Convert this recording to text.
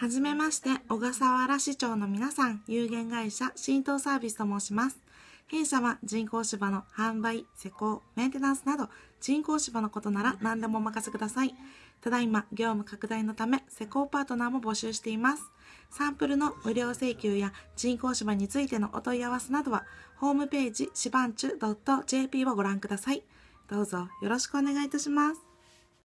はじめまして、小笠原市長の皆さん、有限会社浸透サービスと申します。弊社は人工芝の販売、施工、メンテナンスなど、人工芝のことなら何でもお任せください。ただいま、業務拡大のため、施工パートナーも募集しています。サンプルの無料請求や人工芝についてのお問い合わせなどは、ホームページ、しばんちゅ .jp をご覧ください。どうぞよろしくお願いいたします。